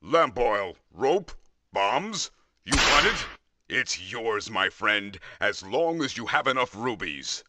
Lamp oil, rope, bombs? You want it? It's yours, my friend, as long as you have enough rubies.